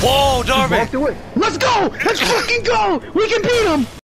Whoa, Darby! Let's go! Let's fucking go! We can beat him!